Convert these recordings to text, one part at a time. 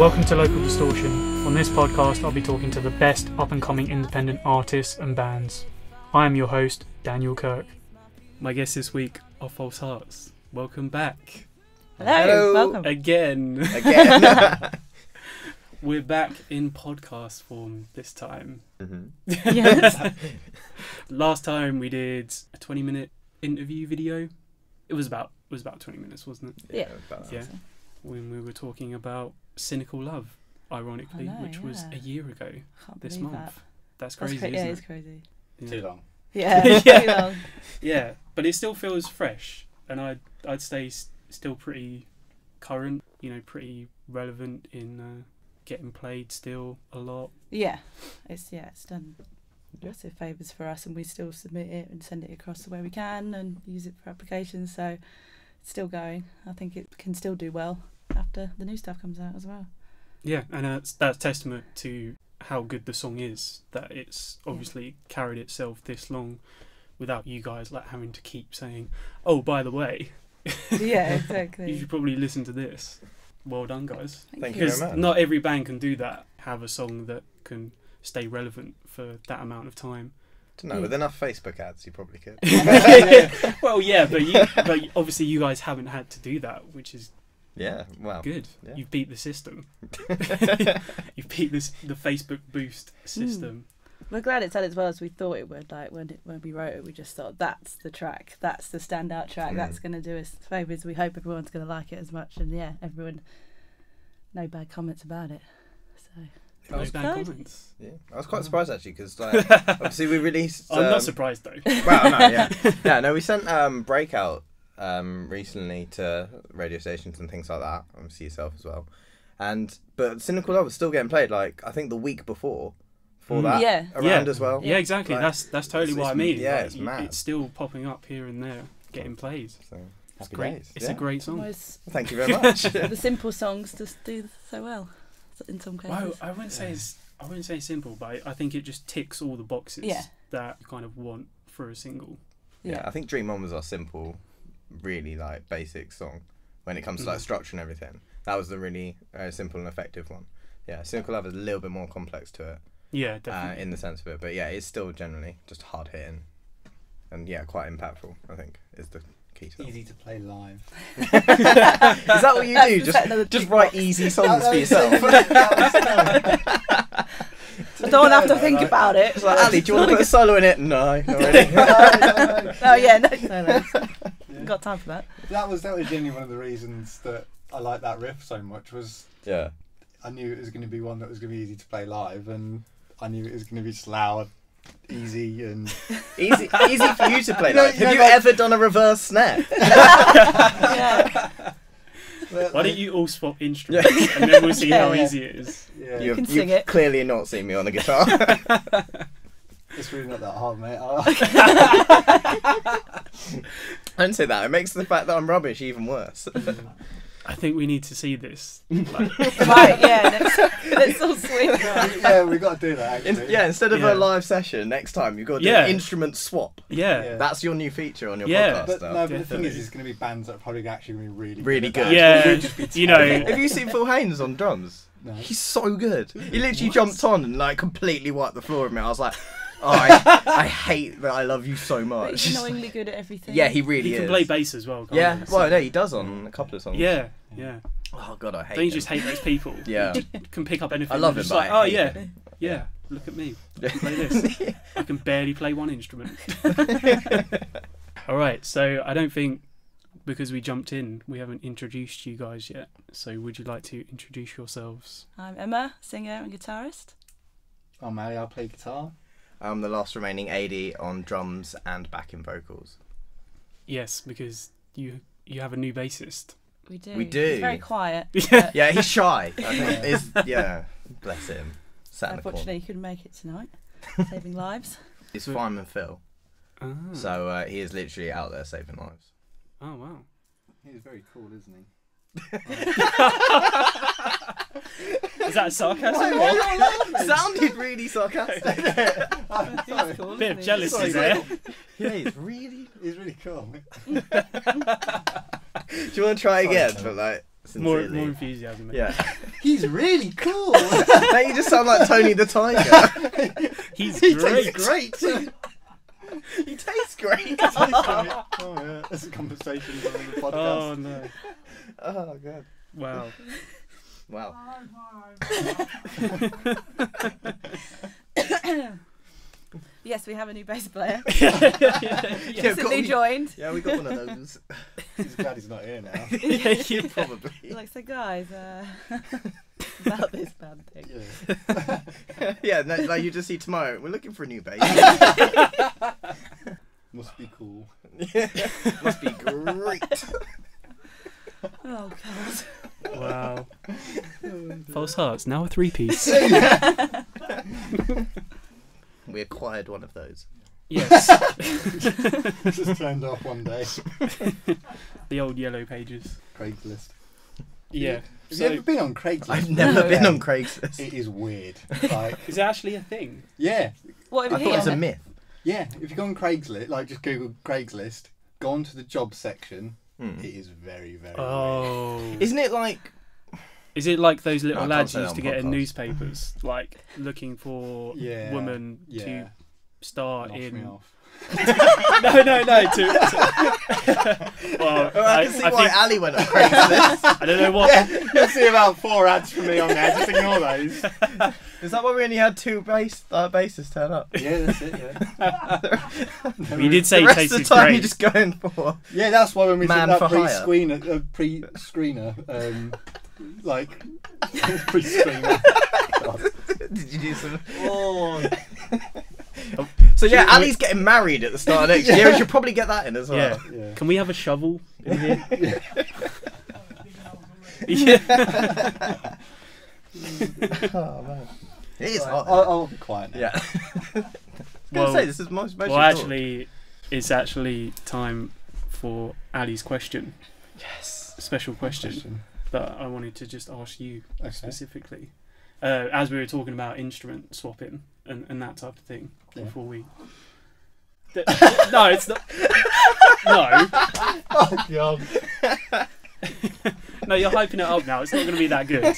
to Local Distortion. On this podcast, I'll be talking to the best up and coming independent artists and bands. I am your host, Daniel Kirk. My guests this week are False Hearts. Welcome back. Hello, Hello. welcome. Again. Again. We're back in podcast form this time. Mhm. Yes. Last time we did a 20 minute interview video. It was about it was about 20 minutes, wasn't it? Yeah. about Yeah. When we were talking about Cynical Love, ironically, know, which was a year ago Can't this month. that. That's That's crazy, cra- yeah, isn't it's it? crazy. Yeah. Too long. Yeah, Yeah. too long. Yeah, but it still feels fresh, and I'd I'd say s- still pretty current. You know, pretty relevant in uh, getting played still a lot. Yeah, it's yeah, it's done Yeah. massive favours for us, and we still submit it and send it across the way we can and use it for applications. So it's still going. I think it can still do well after the new stuff comes out as well. Yeah, and uh, that's that's testament to how good the song is. That it's obviously carried itself this long without you guys like having to keep saying, "Oh, by the way, yeah, exactly. you should probably listen to this." Well done, guys. Thank you Because very much. not every band can do that. Have a song that can stay relevant for that amount of time. Don't know, with enough Facebook ads, you probably could. well, yeah, but you, but obviously you guys haven't had to do that, which is Yeah, well. good. yeah. You've beat the system. You've beat this the Facebook boost system. We're glad it's done as well as we thought it would. Like when it, when we wrote it, we just thought that's the track, that's the standout track, Mm. that's going to do us favours. We hope everyone's going to like it as much, and yeah, everyone, no bad comments about it. So No was bad comments. Yeah, I was quite surprised actually because like, obviously we released. I'm um, not surprised though. Well, no, yeah, yeah. No, we sent um, Breakout um, recently to radio stations and things like that. Obviously yourself as well, and but Cynical Love was still getting played. Like I think the week before, for Mm. that Yeah. around Yeah. as well. Yeah, exactly. Like, that's that's totally what I mean. yeah, Like, it's you- mad. It's still popping up here and there, getting played. So It's great. days. It's yeah. a great song. almost Thank you very much. the simple songs just do so well in some cases. Well, I wouldn't say Yeah. it's I wouldn't say simple, but I, I think it just ticks all the boxes Yeah. that you kind of want for a single. Yeah, I think Dream On was our simple, really like basic song when it comes to like Mm. structure and everything. That was the really uh, simple and effective one. Yeah, Cynical Love is a little bit more complex to it Yeah, uh, definitely. in the sense of it, but yeah, it's still generally just hard hitting and yeah, quite impactful. I think is the key to. Easy to play live. Is that what you That's do? Just setting of the just write easy songs for yourself. I don't have to think about it. It's like Ali, do you want to put a solo in it? No, not really. Oh yeah, no, no, no. Yeah. Got time for that. That was that was genuinely one of the reasons that I liked that riff so much. Was yeah, I knew it was going to be one that was going to be easy to play live, and I knew it was going to be just loud, easy, and easy, easy for you to play. You know- Have know, you like- ever done a reverse snare? Yeah, Why don't you all swap instruments and then we'll see Yeah, how yeah. easy it is. Yeah, You've, can you've sing it. clearly not seen me on a guitar. it's really not that hard, mate. I- I didn't say that. It makes the fact that I'm rubbish even worse. I think we need to see this. right. Yeah, let's, let's all swing. yeah, we got to do that. In- Actually. yeah, instead of Yeah. a live session, next time you've got to do Yeah. an instrument swap. Yeah. Yeah. That's your new feature on your Yeah. podcast. But no, but the thing is, it's going to be bands that are probably actually going to be really, Really good. good. Yeah, We'll just be you know- Have you seen Phil Haynes on drums? No. He's so good. He literally What? jumped on and like completely wiped the floor with me. I was like, oh, I, I hate that I love you so But much. he's annoyingly good at everything. Yeah, he really He can play bass as well. Can't Yeah, he? well, no, he does on a couple of songs. Yeah, yeah. Oh god, I hate. Don't you him. just hate those people? Yeah. You can pick up anything. I love him, just but like, I oh hate yeah, him. yeah. Look at me. I can play this. I can barely play one instrument. All right, so I don't think because we jumped in, we haven't introduced you guys yet. So would you like to introduce yourselves? I'm Emma, singer and guitarist. Oh, Mary, I play guitar. I'm the last remaining AD on drums and backing vocals. Yes, because you you have a new bassist. We do. We do. He's very quiet. Yeah. Yeah, he's shy. I think is yeah. Bless him. Sat in the corner. Unfortunately, he couldn't make it tonight. Saving lives. It's Fireman Phil. Ah. So uh, he is literally out there saving lives. Oh wow. He's very cool, isn't he? Is that sarcasm? Sounded really sarcastic. Sorry. Cool, Bit of jealousy Sorry, there. yeah, he's really. He's really cool. Do you want to try again? But like More, Sincerely. more enthusiasm. mate. yeah. He's really cool. now you just sound like Tony the Tiger. He's he great. tastes great. he tastes great. oh yeah, there's a conversation on the oh, podcast. Oh no! Oh god. Wow. Wow. yes, we have a new bass player. Yeah, Recently got- joined. Yeah, we got one of those. He's glad he's not here now. yeah, yeah. Probably. Like, so guys, uh, about this band thing. Yeah. yeah, no, like you just see tomorrow. We're looking for a new bass. Must be cool. Must be great. Oh god. Wow. False Hearts now a three piece. We acquired one of those. yes. Just turned off one day. the old yellow pages. Craigslist. Yeah. Have you ever been on Craigslist? I've never No. been on Craigslist. It is weird. Like, is it actually a thing? yeah, What I have thought it was a myth. yeah. If you go on Craigslist, like just Google Craigslist, go onto the job section. Hmm. It is very, very. weird. Oh. Isn't it like Is it like those little No, lads used to on get in newspapers, like looking for Yeah, women Yeah. to star Knock me in? Off. no, no, no. To, to- well, Oh, I, I, can see I why think Ali went on Craigslist. I don't know what. Yeah, you'll see about four ads from me on there. Just ignore those. Is that why we only had two bass uh, basses turn up? Yeah, that's it. Yeah. You did say the rest tasted of the time great. you're just going for. Yeah, that's why when we Man did that pre-screener, uh, pre-screener, um, like pre-screener. Did you do some? Oh, So yeah, Should we- Ali's getting married at the start of next year. We should probably get that in as well. yeah. Can we have a shovel in here? Yeah. yeah. oh man, it is Right, hot. I'll, I'll be quiet now. yeah. I was Well- gonna say this is most most. Well, actually, it's actually time for Ali's question. yes. A special question, Question. that I wanted to just ask you Okay. specifically. Uh, as we were talking about instrument swapping and, and that type of thing Yeah. Before we. Th- no, it's not. No, Oh god. no, you're hyping it up now. It's not going to be that good.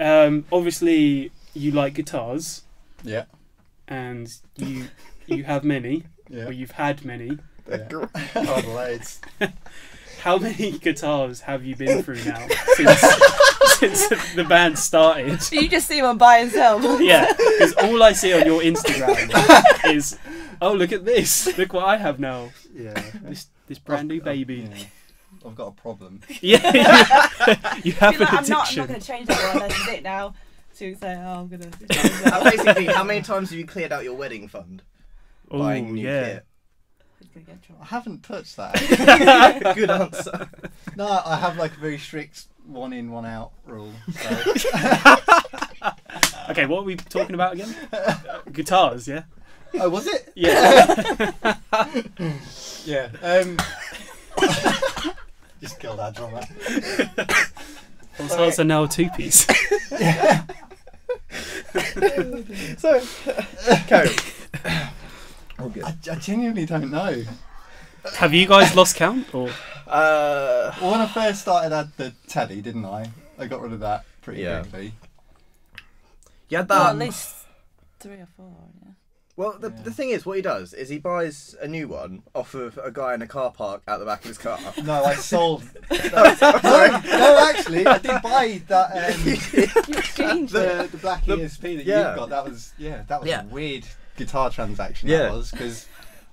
Um, obviously, you like guitars, Yeah. and you you have many, Yeah. or you've had many. yeah. Oh, loads. How many guitars have you been through now since since the band started? You just see one buy and sell. Yeah, because all I see on your Instagram is, oh look at this, look what I have now, Yeah. this this brand new baby. Yeah. I've got a problem. Yeah, you, you have Be like, an I'm not, I'm not going to change that one. That's it now. To say, oh, I'm going to. How basically, how many times have you cleared out your wedding fund Oh buying new yeah, I haven't touched that. Good answer. no, I have like a very strict one in, one out rule. So. okay. What are we talking about again? Guitars, yeah, oh, was it? yeah. Yeah. Um, just killed our drummer. Guitars are now a two piece. So, Carry. All good. I, I genuinely don't know. have you guys lost count or? Uh, Well, when I first started, I had the telly, didn't I? I got rid of that pretty Yeah. quickly. you had Well, that. at least three or four, yeah. Well, the, Yeah. the thing is, what he does is he buys a new one off of a guy in a car park at the back of his car. No, I sold. No, no, actually, I did buy that. Um, You exchanged it. the, the black The- ESP that yeah. you've got. That was yeah, that was Yeah. a weird guitar transaction. Yeah. That was because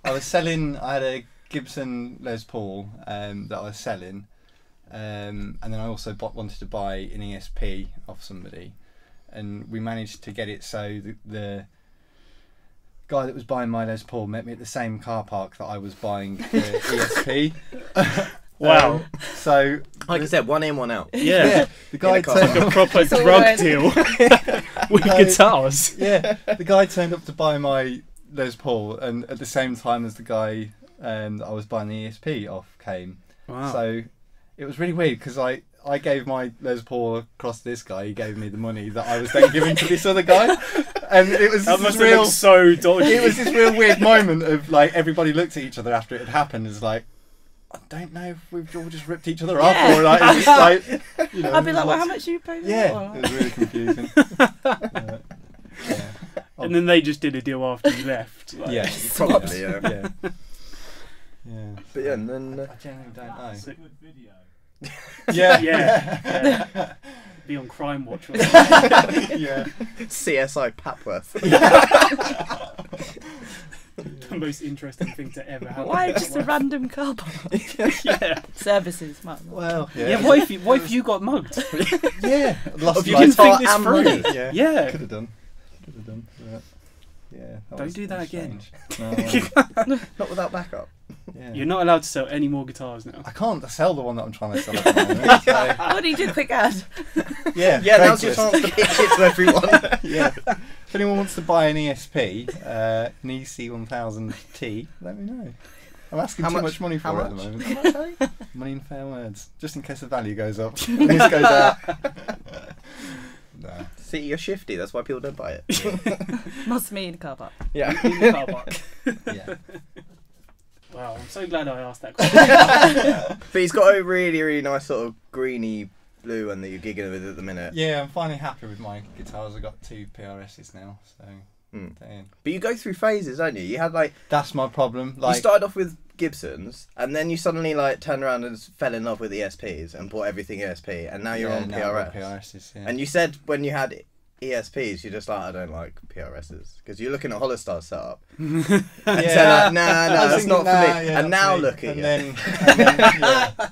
I was selling. I had a Gibson Les Paul um, that I was selling, um, and then I also bought, wanted to buy an ESP off somebody, and we managed to get it so the, the guy that was buying my Les Paul met me at the same car park that I was buying the ESP. Wow. Um, so Like I said, one in, one out. Yeah, the guy a car turned like a proper drug deal with No. guitars. yeah, the guy turned up to buy my Les Paul, and at the same time as the guy um, I was buying the ESP off came. Wow. So it was really weird because I, I gave my Les Paul across to this guy. He gave me the money that I was then giving to this other guy, and it was that this must have real. looked so dodgy. It was this real weird moment of like everybody looked at each other after it had happened. Is like, I don't know if we've all just ripped each other Yeah. off or like, it's just like you know, I'd be like, well, how much are you paying? for that Yeah, it was really confusing. yeah. Yeah. And then they just did a deal after you left. Like, Yeah. Probably, yeah. yeah. Yeah. But yeah, and then uh, I genuinely don't know. So- Yeah. Yeah. yeah. Be on Crime Watch. Or yeah. CSI Papworth. The most interesting thing to ever happen. Why just a random car park? yeah. Services, might well. Well. yeah. What if you, what if you got mugged? Yeah. Lost you my didn't think think this through. Yeah. Yeah. Could have done. Could have done. Yeah. Yeah. Don't do that was again. strange. No, Not without backup. Yeah. You're not allowed to sell any more guitars now. I can't sell the one that I'm trying to sell at the moment. So, Why do you do a quick ad? yeah. Yeah, now's your Craigslist. chance to pitch it to everyone. yeah. If anyone wants to buy an ESP, uh, an EC1000T, let me know. I'm asking How too much- much, money for how it at the moment. How much, Money in fair words, just in case the value goes up. this goes out. no. See, you're shifty. That's why people don't buy it. Must mean a car park. Yeah. In the car park. Yeah. Wow, I'm so glad I asked that question. but he's got a really, really nice sort of greeny blue one that you're gigging with at the minute. Yeah, I'm finally happy with my guitars. I've got two PRSs now, so hmm. damn. But you go through phases, don't you? You had like that's my problem. Like, you started off with Gibsons, and then you suddenly like turned around and fell in love with ESPs and bought everything ESP, and now you're yeah, on now PRS. PRSs. Yeah. And you said when you had ESPs, you're just like, I don't like PRSs because you're looking at Holostar setup. And so Yeah. like, nah, I nah, was that's not thinking, for me. yeah, and now for me. look at and you. Then, and then, yeah.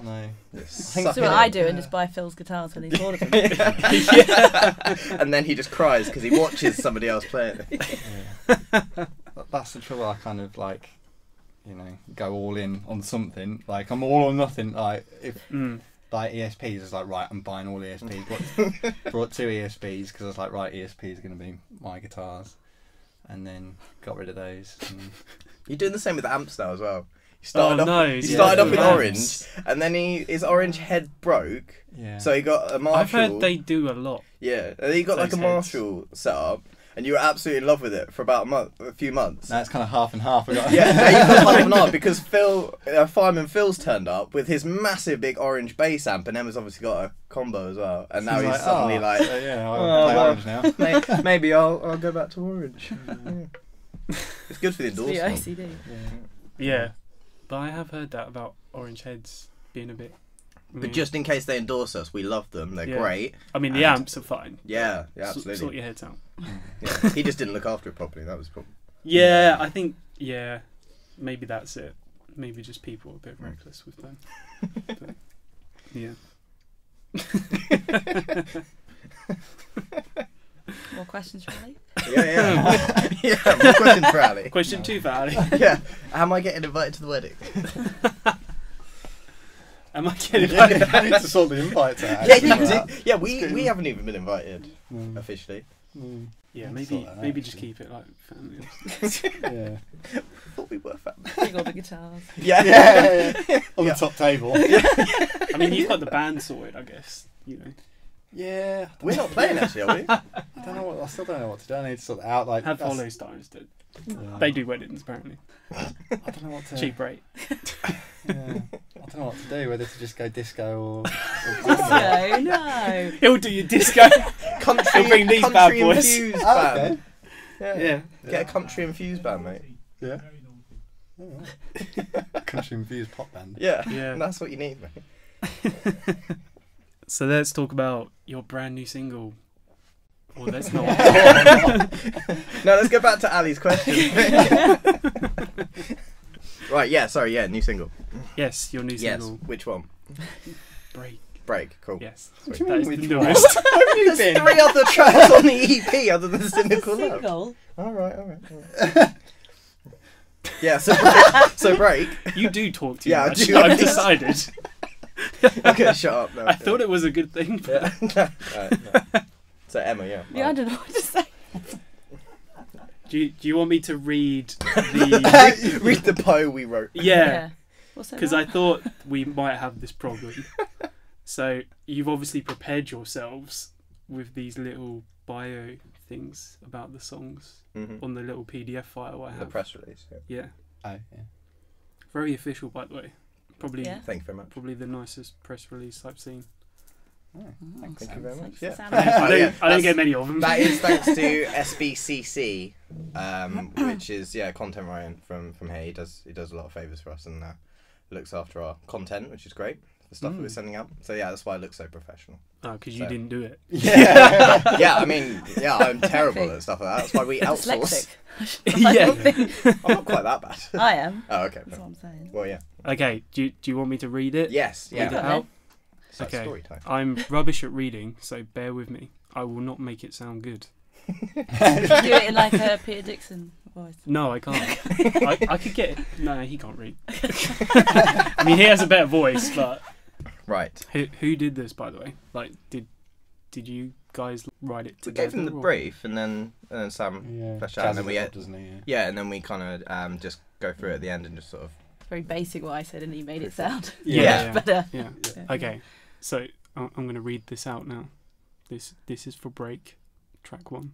I know. That's it what. I do and just buy Phil's guitars when he's bored of them. and then he just cries because he watches somebody else play it. Yeah. That's the trouble. I kind of like, you know, go all in on something. Like I'm all or nothing. Like if Mm. Like ESPs is like right, I'm buying all ESPs. Brought, brought two ESPs because I was like right, ESPs are going to be my guitars, and then got rid of those. And, You're doing the same with amps now as well. He started Oh, off, no, he yeah, started off with amps. orange, and then he his orange head broke, yeah. so he got a Marshall. I've heard they do a lot. Yeah, and he got like a Those heads. Marshall set up, and you were absolutely in love with it for about a month, a few months. now it's kind of half and half. I got Yeah, now you've got half an hour because Phil, uh, Fireman Phil's turned up with his massive big orange bass amp, and Emma's obviously got a combo as well. And now he's, like, suddenly "Oh, like, so, yeah, I'll "Oh, play well." orange now. "May- maybe I'll I'll go back to orange. Yeah. It's good for the It's the endorsement. OCD. Yeah. But I have heard that about orange heads being a bit. But mm. just in case they endorse us, we love them. They're Yeah. great. I mean, the and- amps are fine. Yeah, yeah, S- absolutely. Sort your heads out. Yeah. He just didn't look after it properly. That was the problem. Yeah, I think. Yeah, maybe that's it. Maybe just people are a bit Mm. reckless with them. But, yeah. More questions, really? Yeah, yeah. yeah, more questions for Ali. Question two for Ali. Yeah. Am I getting invited to the wedding? Am I getting I need to sort the invites out. yeah, you did. Yeah, we, we haven't even been invited Mm. officially. Mm. Yeah, maybe out, maybe just keep it like family. Yeah. Thought we were family. Bring all the guitars. Yeah. Yeah, yeah, On Yeah. the top table. I mean, you've got the band sorted, I guess. You know, Yeah. We're not playing actually, are we? I don't know what. I still don't know what to do. I need to sort it out. Like have that's- follow stars did. Yeah. They do weddings apparently. I don't know what to. Cheap rate. Yeah. I don't know what to do. Whether to just go disco or. or Disco, no. He'll do your disco. Country, We'll bring these bad country boys. infused Oh, band. okay. Yeah. yeah. Get a country infused band, mate. Yeah. Country infused pop band. Yeah. Yeah. And that's what you need, mate. So let's talk about your brand new single. Or let's not. No, let's go back to Ali's question. right, yeah, sorry, yeah, new single. yes, your new Yes. single. Which one? Break. Break, cool. Yes. What do you That mean is which the one? newest. There's three other tracks on the EP other than Cynical Love. Single. Alright, alright. alright. yeah, so break, so break. You do talk to Yeah, I much. do. I've decided. Okay, shut up now. I thought it was a good thing. But Yeah. Alright, no. So Emma, yeah. Yeah, I don't know what to say. do, you, do you want me to read the. Read the poem we wrote. Yeah. What's that? Because I thought we might have this problem. So you've obviously prepared yourselves with these little bio things about the songs Mhm. on the little PDF file I have. The have. press release. Yeah. Yeah. Oh, yeah. Very official, by the way. Probably, Yeah. Thank you very much. probably the nicest press release I've seen. Oh, Thank you very much. thanks Yeah. for I sounding- don't, I don't, yeah, I don't that's- get many of them. That is thanks to SBCC, um, which is yeah content Ryan from from here. He does he does a lot of favors for us and uh, looks after our content, which is great. The stuff that we're Mm. sending out. So yeah, that's why it looks so professional. Oh, because you didn't do it. Yeah, yeah. I mean, yeah, I'm terrible at stuff like that. That's why we outsource. Dyslexic. Yeah. I'm not quite that bad. I am. Oh, okay. That's what I'm saying. Well, yeah. Okay, do you, do you want me to read it? Yes. Read it Yeah. Go out? It's like Okay. story time. I'm rubbish at reading, so bear with me. I will not make it sound good. Do it in like a Peter Dickson voice. No, I can't. I, I could get it. No, he can't read. I mean, he has a better voice, but Right. who, who did this, by the way? Like, did did you guys write it together? We gave him the or- brief, and then and then Sam. Yeah. Flesh out, and then we Jazzy had- doesn't he? Yeah. Yeah, and then we kind of um, just go through it at the end and just sort of. Very basic what I said, and he made it sound. Yeah. Yeah. but uh, Yeah. yeah. Okay, so I'm going to read this out now. This this is for break, track one.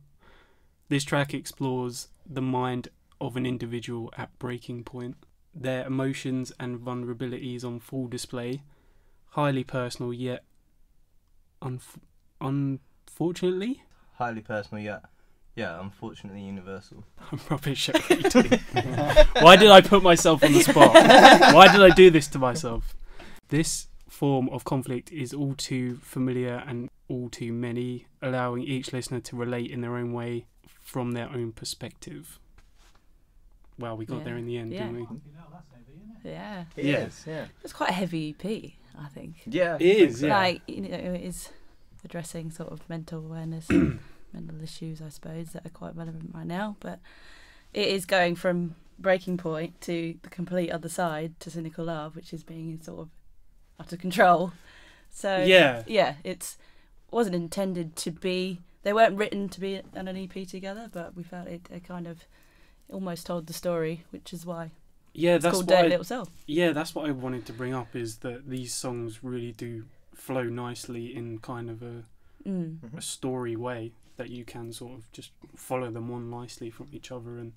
This track explores the mind of an individual at breaking point, their emotions and vulnerabilities on full display, highly personal yet unf- unfortunately Highly personal, yet Yeah, unfortunately universal. I'm rubbish at reading. Why did I put myself on the spot? Why did I do this to myself? This form of conflict is all too familiar and all too many, allowing each listener to relate in their own way from their own perspective. Well, we got Yeah. there in the end, Yeah. didn't we? yeah, It Yeah. is, yeah. it's quite a heavy EP, I think. Yeah. It is, yeah. Like you know, it is addressing sort of mental awareness, and mental issues, I suppose, that are quite relevant right now. But it is going from breaking point to the complete other side to cynical love, which is being sort of out of control. So Yeah. yeah, it's wasn't intended to be. They weren't written to be on an EP together, but we felt it, it kind of almost told the story, which is why Yeah, it's that's called what Dirty I, Little Self. yeah, that's what I wanted to bring up is that these songs really do flow nicely in kind of a, Mm. a story way that you can sort of just follow them on nicely from each other and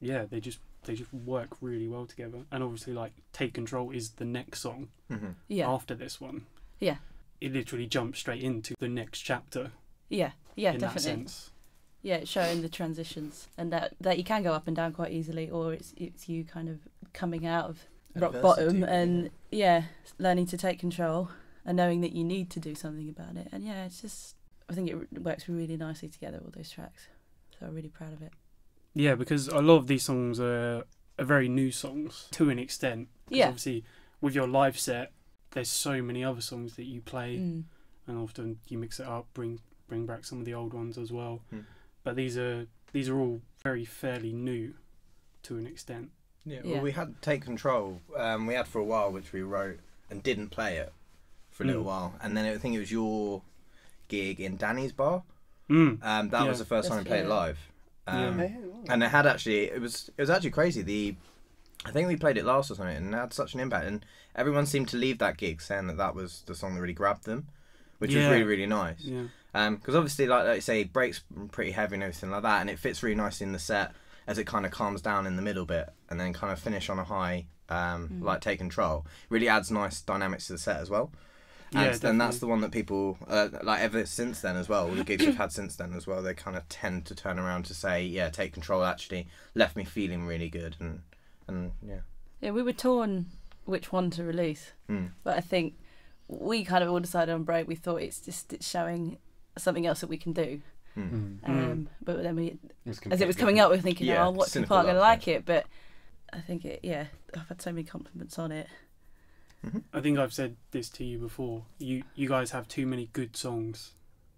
yeah they just they just work really well together and obviously like take control is the next song hmm Yeah, after this one Yeah. it literally jumps straight into the next chapter yeah, yeah, in definitely. that sense Yeah, it's showing the transitions and that that you can go up and down quite easily, or it's it's you kind of coming out of rock bottom and yeah, learning to take control and knowing that you need to do something about it. And yeah, it's just I think it works really nicely together all those tracks. So I'm really proud of it. Yeah because a lot of these songs are, are very new songs to an extent 'Cause Yeah. obviously with your live set there's so many other songs that you play Mm. and often you mix it up, bring bring back some of the old ones as well. Hmm. But these are these are all very fairly new to an extent. Yeah, Yeah. well, we had Take Control. Um, we had for a while, which we wrote and didn't play it for a little Mm. while, and then I think it was your gig in Danny's bar. Mm. Um, that Yeah. was the first time we played it Yeah. live. Um, Yeah. and it had actually it was it was actually crazy. The I think we played it last or something, and it had such an impact, and everyone seemed to leave that gig saying that that was the song that really grabbed them, which was really really nice. Yeah. because obviously like, like you say breaks pretty heavy and everything like that and it fits really nicely in the set as it kind of calms down in the middle bit and then kind of finish on a high um, Mm. like take control really adds nice dynamics to the set as well Yeah, and, and that's the one that people uh, like ever since then as well all the gigs we've had since then as well they kind of tend to turn around to say yeah take control actually left me feeling really good and and yeah Yeah, we were torn which one to release, mm. but I think we kind of all decided on break. We thought it's just it's showing something else that we can do. Mm. Mm. Um, But then we It as it was coming up, we were thinking, Yeah, oh, what's the cynical part going to like it? But I think it, yeah, I've had so many compliments on it. Mm-hmm. I think I've said this to you before. You you guys have too many good songs.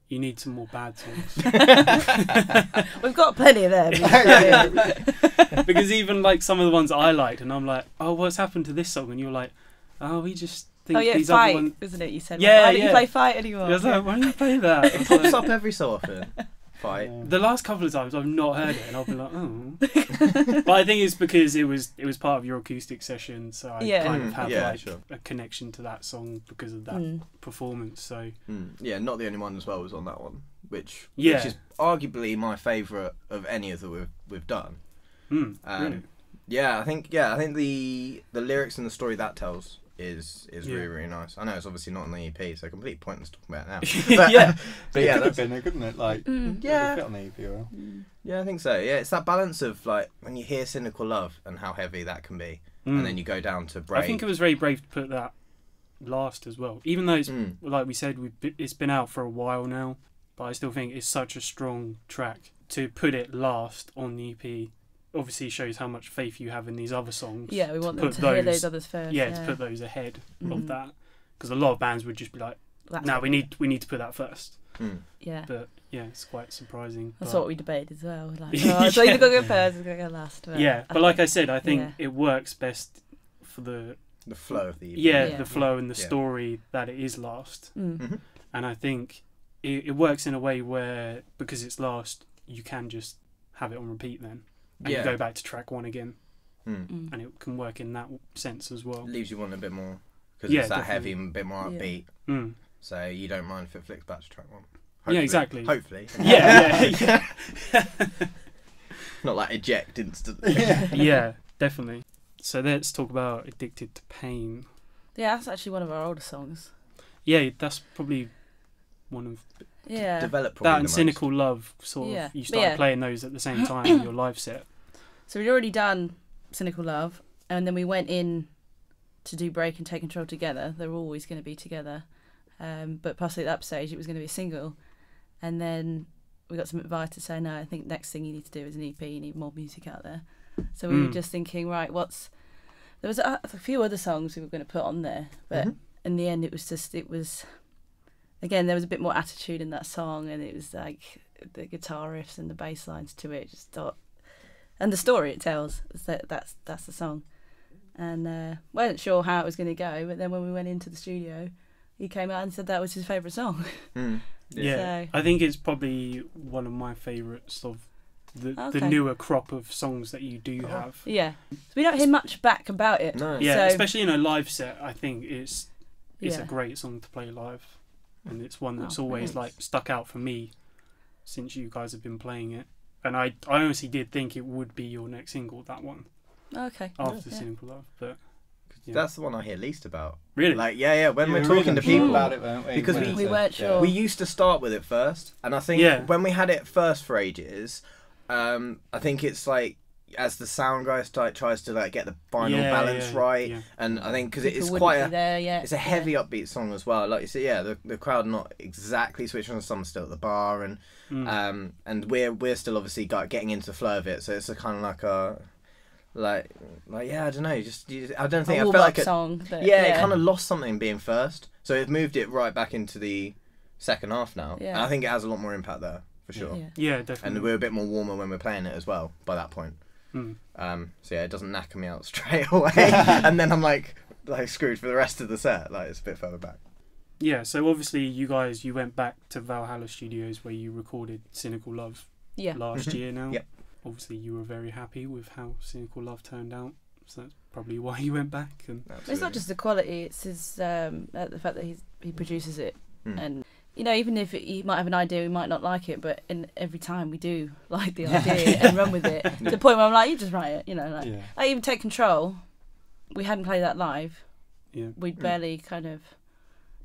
You need some more bad songs. We've got plenty of them. because even like some of the ones I liked, and I'm like, oh, what's happened to this song? And you're like, oh, we just think oh yeah, these other fight, ones. isn't it? You said, Yeah, why don't yeah. you play fight anymore? I was like, why don't you play that? I was pops like- up every so often fight The last couple of times I've not heard it, and I've been like, oh. but I think it's because it was it was part of your acoustic session, so I Yeah. kind of Mm, have yeah, like sure. a connection to that song because of that Mm. performance. So Mm, yeah, not the only one as well was on that one, which Yeah. which is arguably my favourite of any of that we've we've done. mm, Um, really. Yeah, I think yeah, I think the the lyrics and the story that tells is is Yeah. really really nice. I know it's obviously not on the EP, so complete pointless talking about it now. But, Yeah. but it yeah, could have that's, been, couldn't it? Like, Mm. Yeah. it fit on the EP well. Mm. yeah, I think so. Yeah, it's that balance of like when you hear cynical love and how heavy that can be, and then you go down to break. Mm. I think it was very brave to put that last as well, even though it's Mm. like we said, we've be- it's been out for a while now, but I still think it's such a strong track to put it last on the EP. Obviously, shows how much faith you have in these other songs. Yeah, we to want them put to hear those- those others first. yeah, to put those ahead of Mhm. that, because a lot of bands would just be like, That's "No, what- we need we need to put that first. Mm. Yeah. But yeah, it's quite surprising. That's but- what we debated as well. Like, oh, it's either going to go first or it's going to go last. But yeah, but like I said, I think yeah. it works best for the the flow of the EP. yeah, Yeah. the flow and the Yeah. story that it is last. Mm. Mhm. and I think it, it works in a way where because it's last, you can just have it on repeat then, and yeah. you go back to track one again, Mm. Mm. and it can work in that sense as well. leaves you wanting a bit more because Yeah, it's that definitely. heavy and a bit more Yeah. upbeat. Mm. So you don't mind if it flicks back to track one. Yeah, exactly. Hopefully. Yeah, yeah, Not like eject instantly. yeah, definitely. So let's talk about "Addicted to Pain." Yeah, that's actually one of our older songs. Yeah, that's probably one of Yeah. Develop that the and most. "Cynical Love." Sort Yeah. of, you But started yeah. playing those at the same time in your live set. So we'd already done Cynical Love, and then we went in to do Break and Take Control together. They were always going to be together. Um, but possibly at that stage, it was going to be a single. And then we got some advice to say, no, I think next thing you need to do is an EP. You need more music out there. So we were Mm. just thinking, right, what's. There was a, a few other songs we were going to put on there, but Mhm. in the end, it was just, it was. Again, there was a bit more attitude in that song, and it was like the guitar riffs and the bass lines to it. Just thought, and the story it tells is that that's that's the song and uh wasn't sure how it was going to go but then when we went into the studio he came out and said that was his favorite song Mm. Yeah, So- I think it's probably one of my favourites of the the newer crop of songs that you do Oh. have. yeah so we don't hear much back about it No. Yeah, So- especially in a live set, I think it's it's yeah a great song to play live, and it's one that's Oh, always thanks. like stuck out for me since you guys have been playing it. And I I honestly did think it would be your next single, that one okay after Yeah. Cynical Love, but yeah. That's the one I hear least about. really Like, yeah, yeah. When Yeah, we're talking weren't to sure people, about it, weren't we? because we- We weren't sure. we used to start with it first, and I think Yeah. when we had it first for ages, um, I think it's like as the sound guy like tries to like get the final Yeah, balance yeah, right, yeah. and I think because it's quite a there yet it's a heavy upbeat song as well. Like you said, yeah, the the crowd not exactly switching on, some still at the bar, and Mm. um, and we're we're still obviously got getting into the flow of it, so it's a kind of like a like like yeah, I don't know, just you, I don't think I felt like it, song but yeah, it kind of lost something being first, so it moved it right back into the second half now. Yeah. And I think it has a lot more impact there for sure. yeah. yeah, definitely. And we're a bit more warmer when we're playing it as well by that point. Mm. Um, so yeah, it doesn't knacker me out straight away, and then I'm like like screwed for the rest of the set. Like it's a bit further back. Yeah, so obviously you guys you went back to Valhalla Studios where you recorded Cynical Love yeah last Mhm. year now. Yep. Obviously you were very happy with how Cynical Love turned out. So that's probably why you went back and it's not just the quality it's his um uh, the fact that he's he produces it Mm. and you know even if it, he might have an idea we might not like it but in every time we do like the idea and run with it to the point where i'm like you just write it you know like Yeah. I even take control. We hadn't played that live. yeah. We'd Mm. barely kind of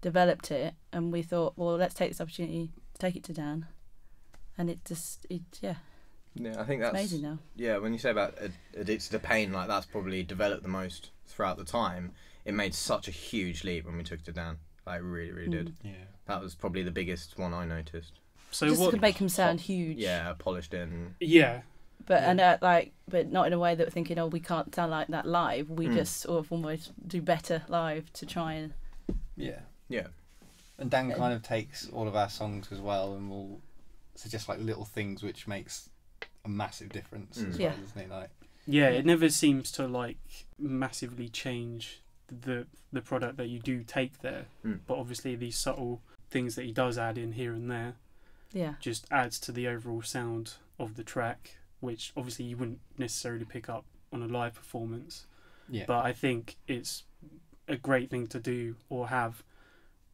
developed it, and we thought, well, let's take this opportunity to take it to Dan. And it just, it yeah, Yeah, I think it's that's amazing now. yeah. When you say about ad- addicted to pain, like that's probably developed the most throughout the time. It made such a huge leap when we took it to Dan. Like really, really did. Mm. Yeah. That was probably the biggest one I noticed. So just what to make him sound huge. Yeah, polished in. Yeah. But Yeah. and uh, like, but not in a way that we're thinking, oh, we can't sound like that live. We Mm. just sort of almost do better live to try and Yeah. Yeah. And Dan Yeah. kind of takes all of our songs as well and will suggest like little things which makes a massive difference Mm. as Yeah. well, doesn't it? Like Yeah, it never seems to like massively change the the product that you do take there. Mm. But obviously these subtle things that he does add in here and there yeah, just adds to the overall sound of the track, which obviously you wouldn't necessarily pick up on a live performance. yeah. But I think it's a great thing to do or have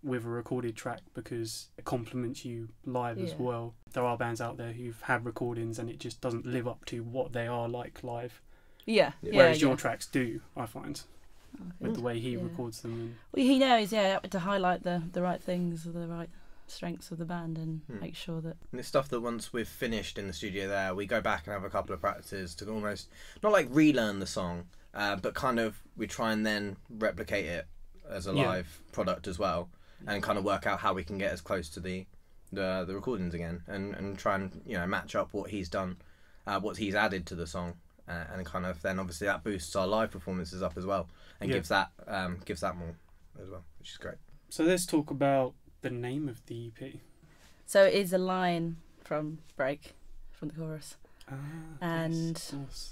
with a recorded track because it complements you live as well. There are bands out there who've had recordings and it just doesn't live up to what they are like live. Yeah, Yeah. yeah. Whereas yeah. your tracks do, I find, Okay. With the way he Yeah. records them. And, Well, he knows, yeah, to highlight the the right things, the right strengths of the band, and Hmm. make sure that And it's stuff that once we've finished in the studio there, we go back and have a couple of practices to almost not like relearn the song, uh, but kind of we try and then replicate it as a Yeah. live product as well, and kind of work out how we can get as close to the the, the recordings again, and, and try and you know match up what he's done, uh, what he's added to the song, uh, and kind of then obviously that boosts our live performances up as well, and Yeah. gives that um, gives that more as well, which is great. so let's talk about the name of the EP. So it is a line from Break, from the chorus. Ah, And- yes, yes.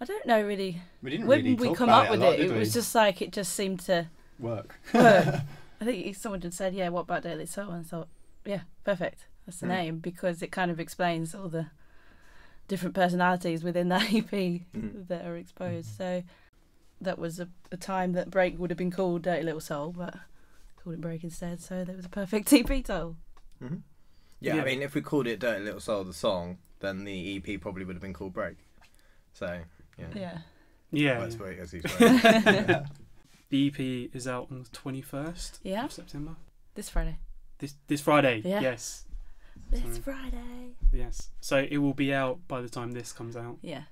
I don't know really We didn't when really we talk come about up with lot, it. It we? was just like it just seemed to work. work. I think someone had said, "Yeah, what about Daily Soul?" And I thought, "Yeah, perfect. That's the Mm. name because it kind of explains all the different personalities within that EP Mhm. that are exposed." So that was a, a time that Break would have been called Dirty Little Soul, but called it Break instead. So that was a perfect EP title. hmm Yeah, Yeah. I mean, if we called it "Dirty Little Soul" the song, then the EP probably would have been called "Break." So yeah, Yeah. Yeah. Well, it's very- as he's right. The EP is out on the 21st Yeah. of September. This Friday. This this Friday. Yeah. Yes. This Sorry. Friday. Yes. So it will be out by the time this comes out Yeah.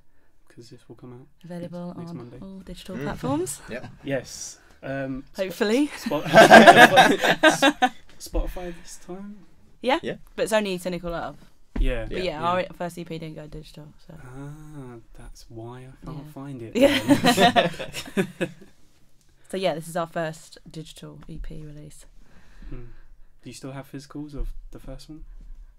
because this will come out. Available Next on Monday. all digital Mm. platforms. Yes. Um, Hopefully. Spot- Spotify this time. Yeah. Yeah. But it's only Cynical Love. Yeah. But yeah, Yeah. our first EP didn't go digital, so. Ah, that's why I can't Yeah. find it. Yeah. So yeah, this is our first digital EP release. Hmm. Do you still have physicals of the first one?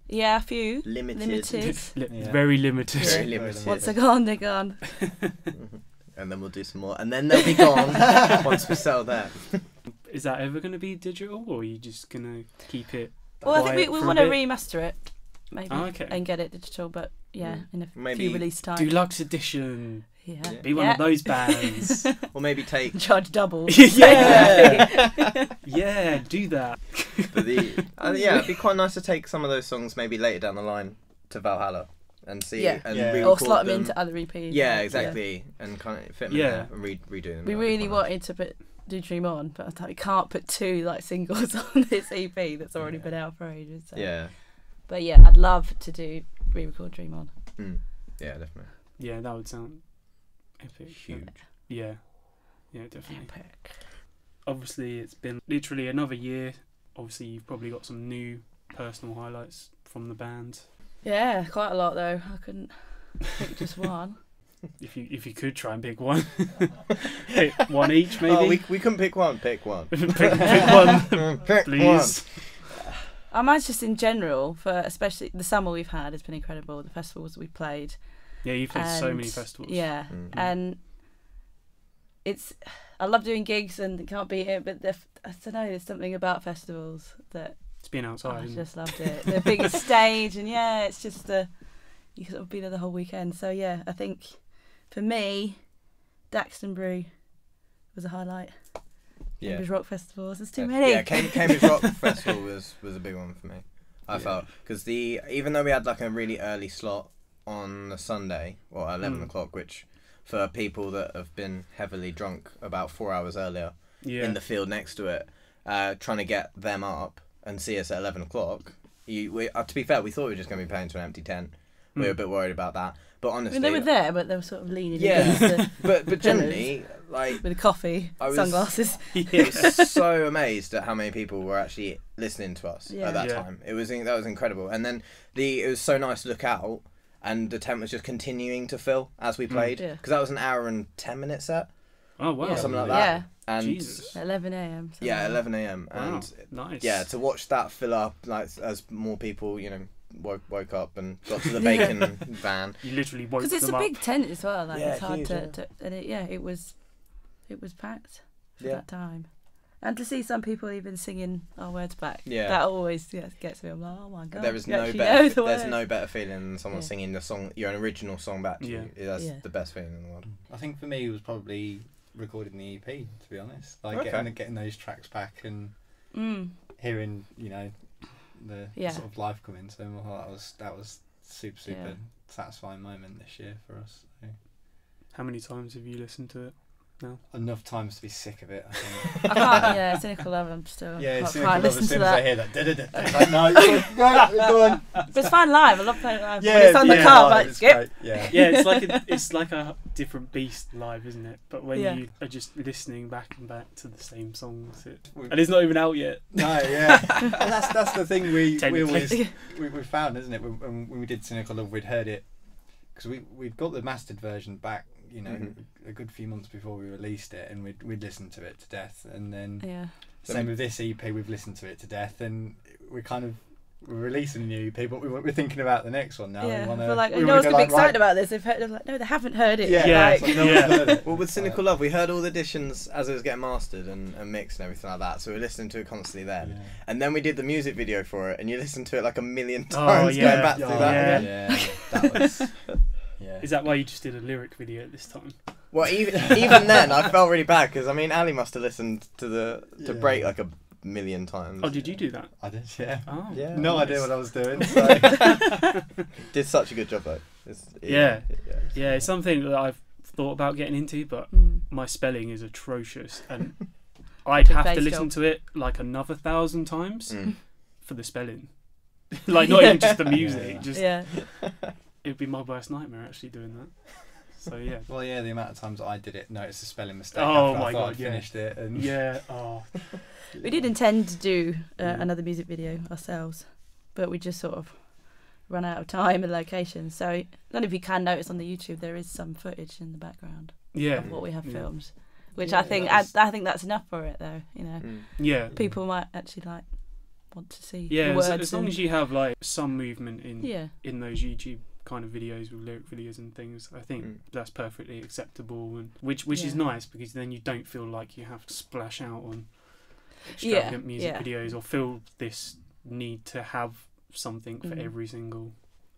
Yeah, a few. Limited. Limited. Li- Yeah. Very limited. Very Very limited. Once they're gone, they're gone. Mhm. and then we'll do some more, and then they'll be gone once we sell them. Is that ever going to be digital, or are you just going to keep it? Well, I think we, we want to remaster it, maybe, Oh, okay. and get it digital. But yeah, Mm. in a Maybe few release time. Deluxe edition. Yeah. Yeah. Be one Yeah. of those bands. Or maybe take Charge double. yeah. yeah. Do that. the. Uh, yeah, it'd be quite nice to take some of those songs maybe later down the line to Valhalla and see Yeah. and Yeah. or slot them them. into other EPs. yeah, like, exactly, and kind of fit them Yeah. in there and re- redo them. We really quite nice. wanted to put do Dream On, but I thought we can't put two like singles on this EP that's already Yeah. been out for ages. So. Yeah, But yeah, I'd love to do re-record Dream On. mm. yeah, definitely Yeah, that would sound epic. huge. Yeah. Yeah, definitely. Epic. Obviously, it's been literally another year. Obviously, you've probably got some new personal highlights from the band. Yeah, quite a lot though. I couldn't pick just one. If you if you could try and pick one, pick one each oh, maybe. Oh, we we couldn't pick one. Pick one. pick, pick one, pick please. I might just in general for especially the summer we've had has been incredible. The festivals we played. Yeah, you've played so many festivals. Yeah, one. Mm. and it's I love doing gigs and can't beat it. But I don't know. There's something about festivals that It's been oh, outside. I just loved it. The biggest stage, and yeah, it's just the you sort of be there the whole weekend. So yeah, I think for me, Daxton Brew was a highlight. Yeah. Cambridge Rock Festivals. There's too Yeah. many. Yeah, Cam- Cambridge Rock Festival was was a big one for me. I Yeah. felt because the even though we had like a really early slot on the Sunday or eleven Mm. o'clock, which for people that have been heavily drunk about four hours earlier Yeah. in the field next to it, uh, trying to get them up and see us at eleven o'clock. You, we, uh, to be fair, we thought we were just going to be playing to an empty tent. We were a Mm. bit worried about that, but I honestly, mean, they were there, but they were sort of leaning Yeah. against the, but but generally, like with a coffee, I was- sunglasses. I yeah. was so amazed at how many people were actually listening to us Yeah. at that Yeah. time. It was that was incredible, and then the it was so nice to look out, and the tent was just continuing to fill as we Mm. played Yeah. because that was an hour and ten minute set Oh wow. Yeah. something like that. Yeah, and Jesus. 11 a.m. yeah, eleven a.m. Wow. and nice. yeah, to watch that fill up like as more people you know woke woke up and got to the bacon van. You literally woke up. Because it's them a up. big tent as well. Like Yeah, it's hard huge, to, yeah. to and it, yeah, it was, it was packed for Yeah. that time, and to see some people even singing our words back. Yeah. that always yeah, gets me. I'm like, oh my god. there is no better. the There's words. no better feeling than someone Yeah. singing the song, your own original song back to Yeah. you. That's Yeah. the best feeling in the world. I think for me it was probably recording the EP. To be honest, like Okay. getting getting those tracks back and Mm. hearing you know the Yeah. sort of live coming. So well, that was that was super super Yeah. satisfying moment this year for us. So. How many times have you listened to it? Enough times to be sick of it. I think. I can't. Yeah, cynical love. I'm still. yeah, can't it's quite as soon as I hear that, da-da-da, it's like, no, go, go on. But it's fine live. I love playing it live. Yeah, when it's on the yeah, car, no, like it's skip. great, Yeah. Yeah, it's like a, it's like a different beast live, isn't it? But when Yeah. you are just listening back and back to the same songs, it, and it's not even out yet. No, yeah. well, that's that's the thing we we always we, we found, isn't it? When, when when we did Cynical Love, we'd heard it because we we'd got the mastered version back, you know, Mhm. a good few months before we released it, and we'd we'd listened to it to death, and then Yeah. same with this EP, we've listened to it to death, and we're kind of we're releasing a new EP, but we, we're thinking about the next one now. yeah. we wanna, but like, we no one's wanna gonna be go, like, excited about this. They've heard. They're like, no, they haven't heard it. Yeah, Yeah, Like, like, no Yeah. heard it. Well, with Cynical Uh, Love, we heard all the editions as it was getting mastered and, and mixed and everything like that. So we were listening to it constantly then. yeah. And then we did the music video for it, and you listened to it like a million times yeah. going back Yeah, through that. Yeah. yeah, that was. Yeah. Is that why you just did a lyric video at this time? Well, even even then, I felt really bad because I mean, Ali must have listened to the to Yeah. break like a million times. Oh, did you do that? I did, yeah. Oh, Yeah. No nice. idea what I was doing. So. Did such a good job though. It's, Yeah. yeah. Yeah, it's something that I've thought about getting into, but Mm. my spelling is atrocious, and I'd have to Face listen job. to it like another thousand times Mm. for the spelling. like not even just the music, Yeah. just Yeah. It'd be my worst nightmare actually doing that. So yeah, Well, yeah, the amount of times I did it, noticed a spelling mistake. Oh after my I God, I'd yeah. finished it, and yeah. Oh, We did intend to do uh, Yeah. another music video ourselves, but we just sort of run out of time and location. So I don't know if you can notice on the YouTube there is some footage in the background yeah, of what we have Yeah. filmed, which Yeah, I think was- I, I think that's enough for it though. You know, Mm. yeah, people might actually like want to see yeah. the As, as long and- as you have like some movement in yeah, in those YouTube kind of videos with lyric videos and things, I think Mm. that's perfectly acceptable, and which which is nice because then you don't feel like you have to splash out on Yeah, extravagant music yeah. videos or feel this need to have something for Mm. every single.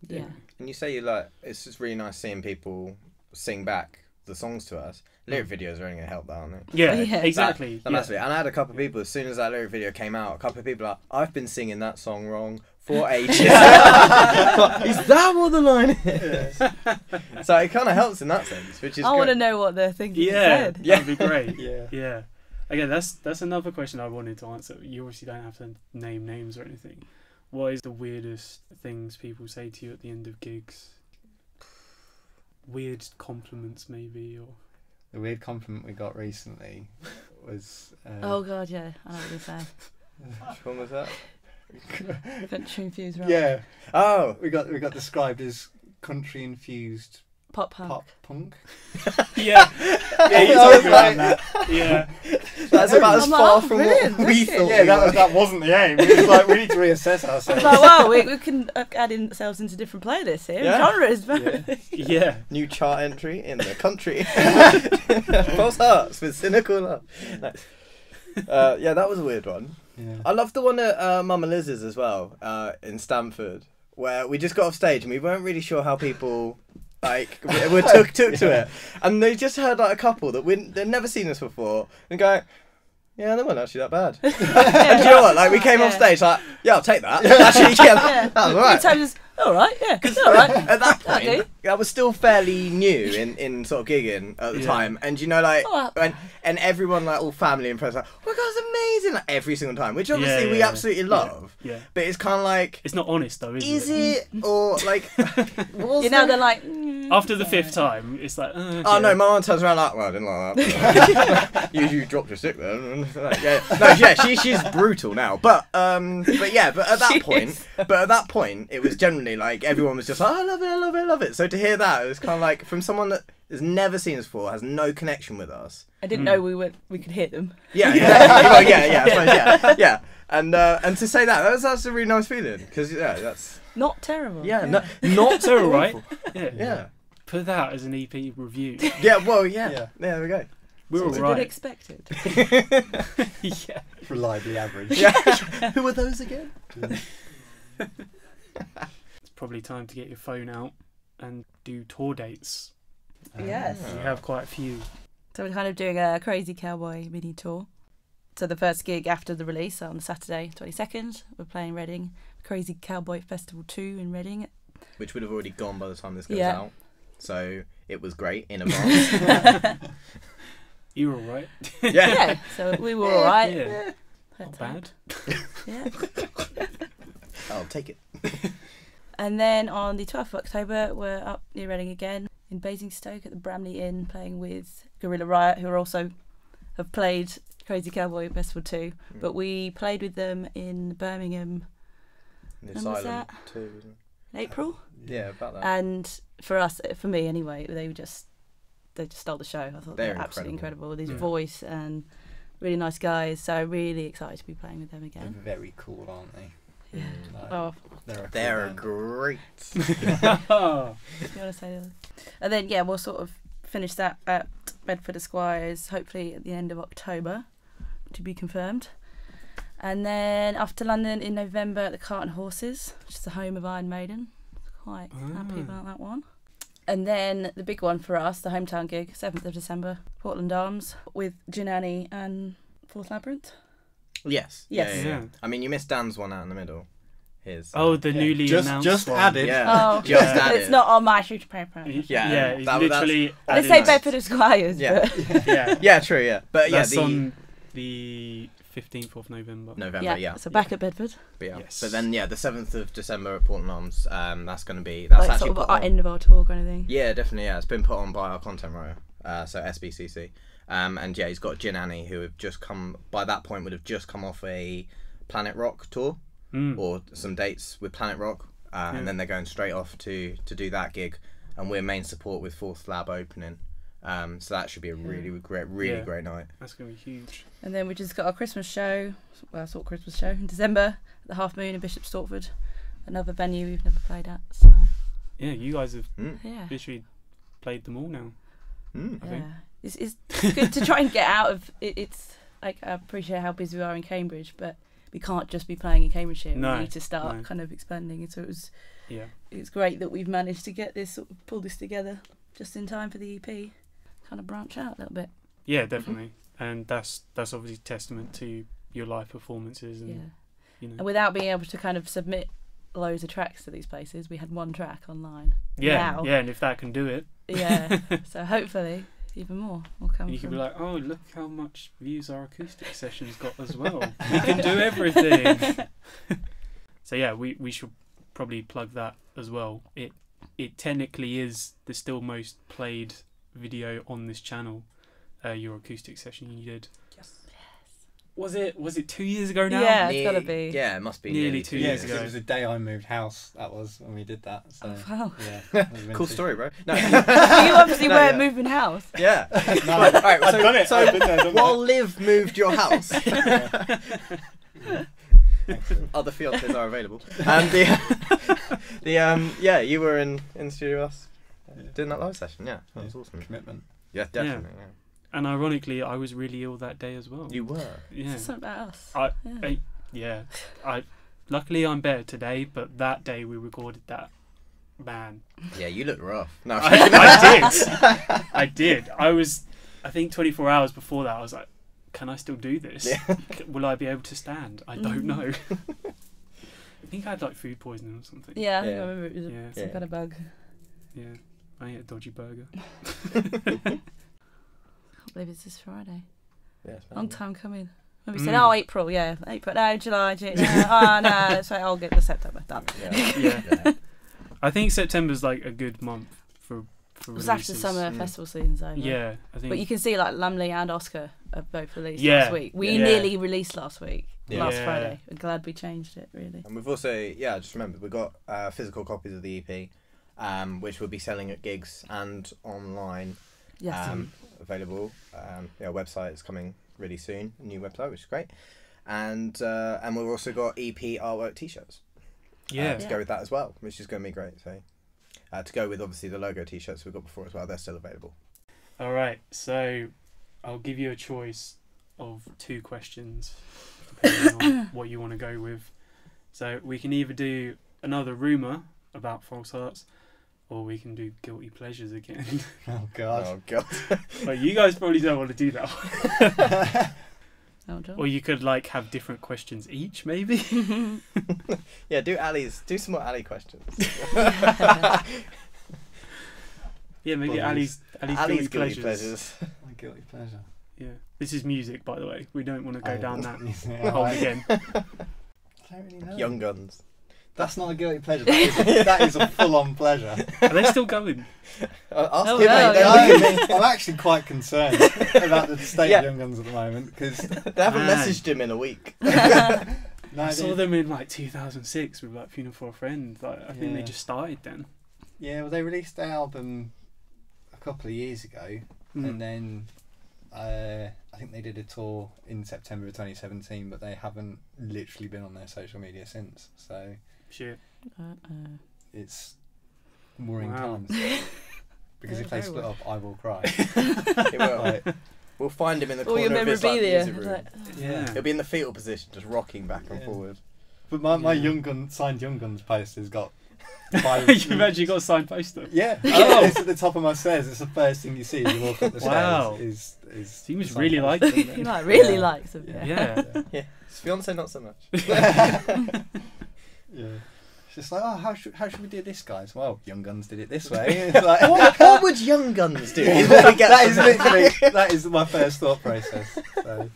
yeah, And you say you like it's just really nice seeing people sing back the songs to us. Lyric videos are only gonna help that, aren't they? Yeah, Yeah. exactly. That yeah. And I had a couple of people as soon as that lyric video came out. A couple of people are, I've been singing that song wrong for ages. is that what the line is? so it kind of helps in that sense, which is I want to know what they're thinking. Yeah, said. Yeah. that'd be great. yeah. Yeah. Again, that's that's another question I wanted to answer. You obviously don't have to name names or anything. What is the weirdest things people say to you at the end of gigs? Weird compliments, maybe, or The weird compliment we got recently was. Uh, Oh god, yeah, I know what you're saying. Which one was that? Country infused rock. yeah, Oh, we got we got described as country infused pop punk. pop punk. yeah, yeah, you I told was me like- around that. Yeah, that's about as I'm like, far oh, from what we that's it. thought. Yeah, we that was, that wasn't the aim. It was like we need to reassess ourselves. like, wow, we, we can uh, add in ourselves into different playlists here. Yeah. Genres, Yeah. yeah. New chart entry in the country. False hearts with cynical love. Nice. Uh, yeah, that was a weird one. Yeah. I love the one at uh, Mama Liz's as well uh, in Stamford, where we just got off stage and we weren't really sure how people like we, we took took to it, and they just heard like a couple that we they'd never seen us before and go. Yeah, they weren't actually that bad. and you know what? Like we came off stage, like, yeah, I'll take that. Actually, yeah, Yeah. that was alright. Sometimes, all right, yeah, it's all right. At that point, Okay. that was still fairly new in, in sort of gigging at the Yeah. time, and you know, like, Oh, and, and everyone, like, all family and friends, like, oh my god, it's amazing, like, every single time, which obviously Yeah, we absolutely yeah. love, Yeah, but it's kind of like, it's not honest though, is, is it? it or like, You know, they're like. mm, After the yeah. fifth time, it's like, uh, Oh yeah. no, my mum turns around like, well, I didn't like that. you, you dropped your stick then. Like, yeah, no, yeah, she, she's brutal now. But um, but yeah, but at that She point, is. but at that point, it was generally like everyone was just like, oh, I love it, I love it, I love it. So to hear that, it was kind of like from someone that has never seen us before, has no connection with us. I didn't Hmm. know we were we could hear them. Yeah, exactly. well, yeah, yeah, I suppose, yeah, yeah. And uh, and to say that, that's that's a really nice feeling because yeah, that's Not terrible. yeah, no, not terrible, all right. awful. Yeah, Yeah, Put that as an EP review. yeah. Well, yeah. Yeah. There we go. We're It's all a right. expected. yeah. Reliably average. Yeah. Who are those again? It's probably time to get your phone out and do tour dates. Yes. Ah. We have quite a few. So we're kind of doing a crazy cowboy mini tour. So the first gig after the release on Saturday, twenty second, we're playing Reading, Crazy Cowboy Festival two in Reading. Which would have already gone by the time this goes Yeah. out. so it was great in advance. You were alright. yeah. yeah, so we were all right. Yeah. Let's Not bad. Yeah. I'll take it. And then on the 12th of October, we're up near Reading again in Basingstoke at the Bramley Inn, playing with Gorilla Riot, who are also have played Crazy Cowboy Festival too. Hmm. But we played with them in Birmingham The When was Asylum that? too, isn't in April. Yeah, about that. and for us, for me anyway, they were just they just stole the show. I thought they They're were absolutely incredible. incredible with his Yeah. voice and really nice guys. So I'm really excited to be playing with them They're again. very cool, aren't they? Yeah. Oh, they're a They're great. You want to say the other? And then yeah, we'll sort of finish that at Bedford Esquires, hopefully at the end of October, to be confirmed. And then after London in November at the Cart and Horses, which is the home of Iron Maiden. Quite happy Ah. about that one. And then the big one for us, the hometown gig, seventh of December, Portland Arms, with Janani and Fourth Labyrinth. Yes. Yes. Yeah, yeah, yeah. Yeah. I mean, you missed Dan's one out in the middle. His. oh, the Yeah, newly just- announced just one. added. Yeah. Oh, Just Yeah. added. it's not on my sheet of paper. Yeah, Yeah, yeah, it's that- literally. Let's say nice. Bedford Esquires. Yeah. But yeah, Yeah, true. Yeah, but yeah, that's the on the fifteenth of November. November. yeah, Yeah, so back at Bedford. But yeah. Yes. But then yeah, the seventh of December at Portland Arms. Um, that's going to be that's like actually sort of put our on- end of our tour kind of thing. Yeah, definitely. Yeah, it's been put on by our content writer, uh, so SBCC. Um, and yeah, he's got Jin Annie, who have just come by that point would have just come off a Planet Rock tour Mm. or some dates with Planet Rock, uh, Yeah. and then they're going straight off to to do that gig, and we're main support with Fourth Lab opening. Um, so that should be a really great, really Yeah. great night. That's gonna be huge. And then we just got our Christmas show, well, sort of Christmas show in December at the Half Moon in Bishop Stortford, another venue we've never played at. So Yeah, you guys have Mm. yeah, literally played them all now. Mm. I think. It's, it's good to try and get out of it. It's like I appreciate how busy we are in Cambridge, but we can't just be playing in Cambridgeshire. No, we need to start no. kind of expanding. And so it was Yeah. it's great that we've managed to get this sort of pull this together just in time for the EP. Kind of branch out a little bit. Yeah, mm-hmm. definitely. And that's that's obviously testament to your live performances and Yeah. you know. And without being able to kind of submit loads of tracks to these places, we had one track online. Yeah, now. yeah, and if that can do it, Yeah. so hopefully even more will come you from. can be like, oh, look how much views our acoustic sessions got as well. we can do everything. so yeah, we we should probably plug that as well. It it technically is the still most played video on this channel. Uh, your acoustic session you did. Yes. Was it was it two years ago now? Yeah. it's gotta be. Yeah, it must be Nearly nearly, two Yeah, years 'cause ago. it was the day I moved house. That was when we did that. So Oh, wow. yeah, Cool story, bro. No. you obviously No, weren't yeah. moving house. Yeah. No, Right, right, I've so, done it. So I've been there, done while that. Liv moved your house, other fiancés are available. And the, the um, yeah, you were in in the studio with us doing that live session. Yeah, that was awesome. commitment. Yeah, definitely. Yeah. And ironically, I was really ill that day as well. You were. yeah. It's something about us. I- yeah. I- Yeah, I. Luckily, I'm better today, but that day we recorded that. Man, Yeah, you look rough. No, I, I did. I did. I was. I think 24 hours before that, I was like, "Can I still do this? Yeah. Will I be able to stand? I don't Mm. know." I think I had like food poisoning or something. yeah, Yeah. I remember it was a- Yeah. some Yeah. kind of bug. Yeah, I ate a dodgy burger. can't believe it's this Friday. Yeah, it's Long time coming. When we said, Mm. oh, April, yeah, April, no, July, June, no, oh, no, let's wait, I'll get the September done. Yeah. Yeah. yeah. I think September's like a good month for for It was after releases. summer Mm. festival season's over. Yeah, I think. But you can see, like, Lumley and Oscar have both released Yeah. last week. We Yeah. nearly released last week, Yeah. last Yeah. Friday. We're glad we changed it, really. And we've also, yeah, I just remembered, we've got uh, physical copies of the EP, um, which we'll be selling at gigs and online, Yes. um, available. Um, yeah, website is coming really soon, a new website, which is great. And uh, and we've also got EP artwork T-shirts. uh, yeah, to Yeah. go with that as well, which is going to be great. So, uh, to go with obviously the logo T-shirts we've got before as well, they're still available. All right, so I'll give you a choice of two questions, depending on what you want to go with. So we can either do another rumor about false hearts, or we can do guilty pleasures again. Oh god. Oh god. but you guys probably don't want to do that. one. Oh, John. Or you could like have different questions each, maybe. yeah, do Ali's. Do some more Ali questions. Yeah, maybe Bodies. Ali's Ali's, Ali's guilty, guilty pleasures. pleasures. My guilty pleasure. Yeah, this is music, by the way. We don't want to go Oh, down that yeah, hole again. I don't really know. Young Guns. That's not a guilty pleasure. That is, that is a full-on pleasure. Are they still going? Uh, ask Oh, him, no, mate. yeah. Don't look at me. I'm actually quite concerned about the state Yeah. of Young Guns at the moment because They haven't Man. messaged him in a week. no, I saw them in like 2006 with like Funeral for a Friend. Like, I think they Yeah. just started then. Yeah, well, they released their album a couple of years ago, Mm. and then uh, I think they did a tour in September of 2017, but they haven't literally been on their social media since. So Shit. Uh-uh. it's worrying Wow. times. Because if they split well. up, I will cry. It will. Like, We'll find him in the All your corner of his like, music room. like, oh. Yeah. He'll be in the fetal position, just rocking back and Yeah. forward. but my, my Yeah. Young Gun signed Young Guns poster's got you five. imagine got a signed poster. Yeah, Oh. it's at the top of my stairs. It's the first thing you see as you walk up the Wow. stairs. Is is So you must the really signed like poster. them. he then. like really Yeah. likes them. Yeah. Yeah. Yeah. His fiance not so much. Yeah. It's just like, oh, how should how should we do this, guys? Well, Young Guns did it this way. It's like, what, what would Young Guns do? Is we get that from literally that is my first thought process. So,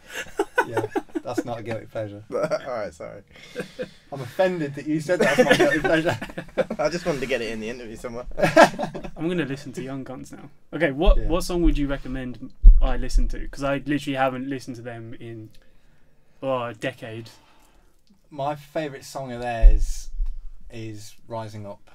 yeah, that's not a guilty pleasure. Alright, sorry. I'm offended that you said that's my guilty pleasure. I just wanted to get it in the interview somewhere. I'm gonna listen to Young Guns now. Okay, what Yeah. what song would you recommend I listen to? Because I literally haven't listened to them in oh a decade. My favourite song of theirs is Rising Up,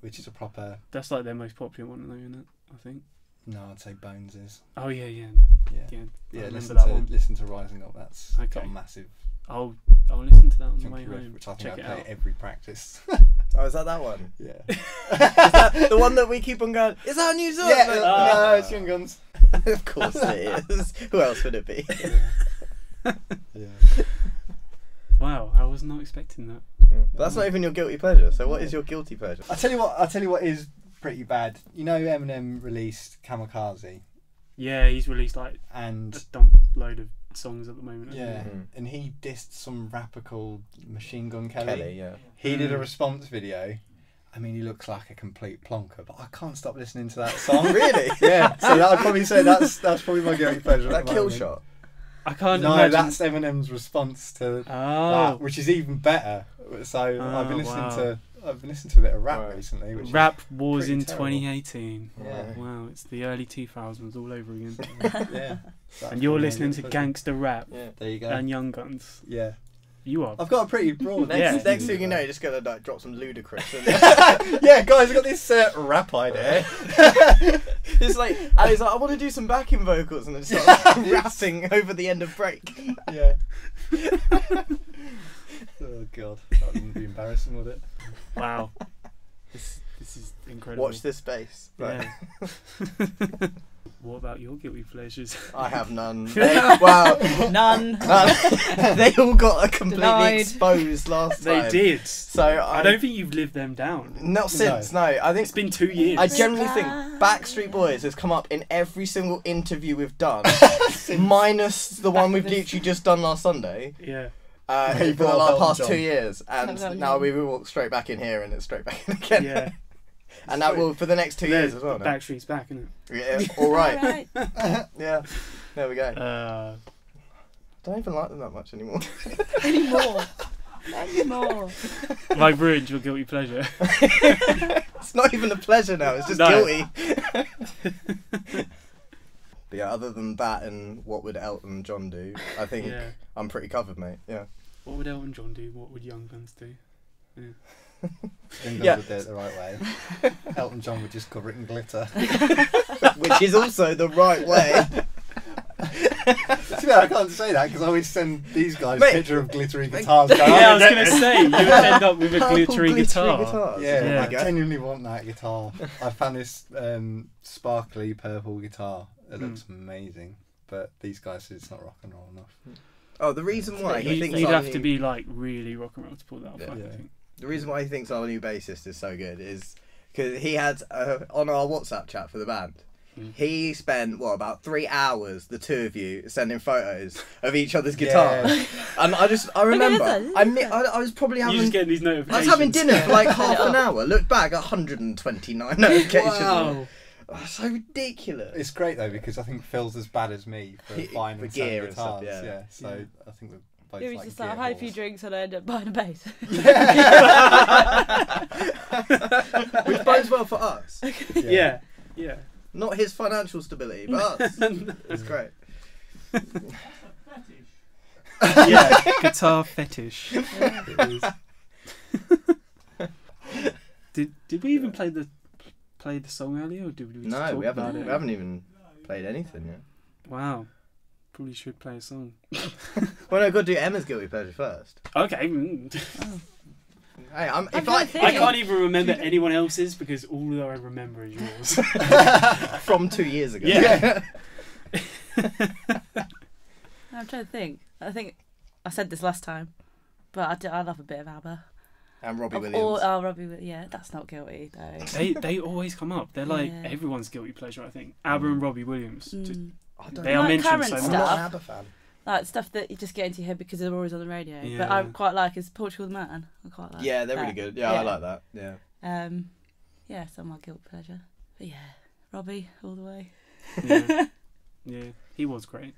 which is a proper. That's like their most popular one, though, isn't it? I think. No, I'd say Bones is. Oh yeah, yeah, Yeah. yeah. I Yeah, listen that to one. listen to Rising Up. That's got a massive I'll I'll listen to that on the way chunky riff, home. which I think Check I play out. every practice. Oh, is that that one? yeah. Is that the one that we keep on going, is that a new song? Yeah, Like, ah. no, it's Young Guns. of course it is. Who else would it be? yeah. Wow, I was not expecting that. But that's not even your guilty pleasure. So what is your guilty pleasure? I tell you what. I tell you what is pretty bad. You know, Eminem released Kamikaze, Yeah, he's released like a and dump load of songs at the moment. hasn't yeah, Mhm. and he dissed some rapper called Machine Gun Kelly. Kelly, yeah. He did a Mm. response video. I mean, he looks like a complete plonker, but I can't stop listening to that song. Really? yeah, so that, I'd probably say that's that's probably my guilty pleasure. at That the kill moment. shot. I can't No, imagine. that's Eminem's response to oh, that, which is even better. So I've Oh, been listening wow. to I've been listening to a bit of rap Right. recently. Which rap wars in terrible. 2018. Yeah. Wow, it's the early 2000s all over again. Yeah, That's and you're listening to gangster rap Yeah. There you go. and Young Guns. yeah, You are. I've got a pretty broad. Next, Yeah. next thing you know, you're just gonna like drop some ludicrous. Yeah, guys, I've got this uh, rap idea. it's like Ali's like, I want to do some backing vocals, and then just start rapping over the end of break. yeah. oh god, that wouldn't be embarrassing, would it? Wow. This this is incredible. Watch this space. Like, Yeah. What about your guilty pleasures? I have none. They, wow. None. None. they all got a completely Denied. exposed last they time. did. So I, I don't think you've lived them down. Not since. No, I think It's been two years. I generally think Backstreet Boys has come up in every single interview we've done, minus the one we've Back literally just done last Sunday. yeah. Uh, for the brought last Elton past John. two years, and now we will walk straight back in here, and it's straight back in again. Yeah. And that will for the next two years as well. now. Backstreet's back, isn't it? Yeah, all right. Alright. Yeah, there we go. it? Uh, Don't even like them that much anymore. Anymore. Anymore. have I ruined your guilty pleasure? it's not even a pleasure now. It's just No. guilty. but yeah, other than that, and what would Elton John do? I think yeah. I'm pretty covered, mate. Yeah. What would Elton John do? What would Young Guns do? Young Guns Yeah. would do it the right way. Elton John would just cover it in glitter. Which is also the right way. To I can't say that because I always send these guys Mate. picture of glittery guitars. Going, Yeah, I "Oh, was gonna say you would end up with a Purple glittery guitar. guitars. Yeah, Yeah. I genuinely want that guitar. I found this um, sparkly purple guitar. It Hmm. looks amazing, but these guys said it's not rock and roll enough. Oh, the reason why he You, thinks you'd have to be like really rock and roll to pull that off. Yeah. I Yeah. think. The reason why he thinks our new bassist is so good is because he had uh, on our WhatsApp chat for the band. Mm. He spent what about three hours, the two of you, sending photos of each other's guitars, Yeah. and I just I remember this, I, mi- I I was probably You having just getting these notifications. I was having dinner for like half an hour. Looked back, 129 notifications. Wow. Oh, so ridiculous. It's great though because I think Phil's as bad as me for He- buying for and selling gear and guitars. stuff, yeah. yeah. so I think we're both It was like just like, I've had a few drinks and I end up buying a bass. Which bodes well for us. Yeah, yeah. Not his financial stability, but us. It's great. yeah, guitar fetish. It is. did did we even play the play the song earlier, or did we just No, talk we about haven't. it? We haven't even played anything yet. Wow, probably should play a song. Well, no, got to do Emma's guilty pleasure first. Okay, mm. Hey, I'm. I'm If I. I can't even remember anyone else's because all that I remember is yours. from two years ago. Yeah. I'm trying to think. I think I said this last time, but I, do, I love a bit of ABBA. and Robbie Of Williams. all- oh, Robbie, Wi- yeah, that's not guilty though. they they always come up. They're like Yeah. everyone's guilty pleasure. I think ABBA and Robbie Williams. Just- Mm. I don't they know. are Like mentioned current so I'm much. not stuff. an ABBA fan. Like stuff that you just get into your head because they're always on the radio. But I quite like is Portugal the Man. I quite like. Yeah, they're really good. Yeah, I like that. Yeah. Um, yeah, so my guilt pleasure. But yeah, Robbie all the way. Yeah, yeah, he was great.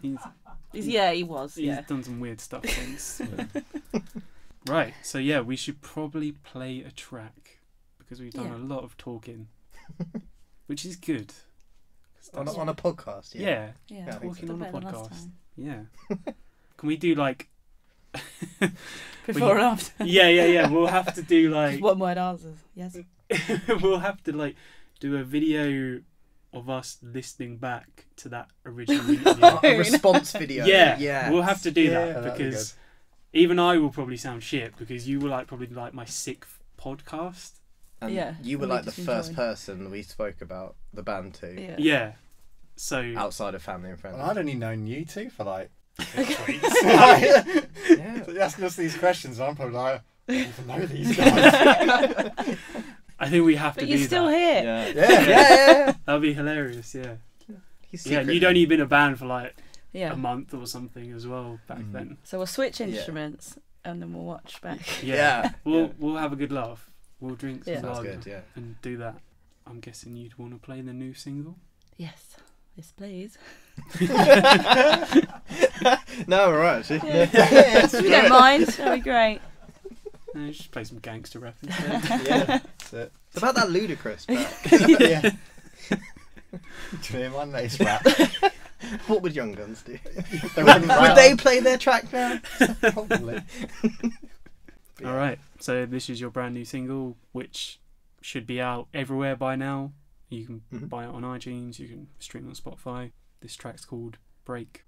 He's He's, yeah, he was. he's Yeah. done some weird stuff since. right, so yeah, we should probably play a track because we've done Yeah. a lot of talking, which is good. 'Cause On a, on a podcast. yeah, Yeah. Yeah, Yeah, I think talking Still on a better than last podcast. time. Yeah. Can we do like? Before you- and after. Yeah, yeah, yeah. We'll have to do like. Just one word answers. Yes. we'll have to like do a video of us listening back to that original interview. A oh, response video. yeah, Yeah. we'll have to do Yeah, that that'd be because even I will probably sound shit because you were like probably like my sixth podcast. And Yeah, you were and we like the first enjoyed. person we spoke about the band to Yeah. Yeah. So outside of family and friends. Well, I'd only known you two for like six Okay. weeks. yeah. so you're asking us these questions, and I'm probably like, I don't even know these guys. I think we have But to you're do still that. here. Yeah. Yeah. yeah, yeah. That'd be hilarious. Yeah. He's Yeah. You'd only been a band for like Yeah. a month or something as well back Mm. then. So we'll switch Yeah. instruments and then we'll watch back. Yeah. Yeah. We'll yeah. we'll have a good laugh. We'll drink some Yeah. Sounds lager good. Yeah. and do that. I'm guessing you'd want to play the new single. Yes. Yes, please. no, we're right. Actually. Yeah. Yeah. If you don't mind, that'd be great. No, just play some gangster rap instead. yeah. That's it. It's about that ludicrous track. yeah. Do you hear my latest rap? what would Young Guns do? They wouldn't would they play their track now? Probably. All right. So this is your brand new single, which should be out everywhere by now. You can Mhm. buy it on iTunes. You can stream on Spotify. This track's called Break.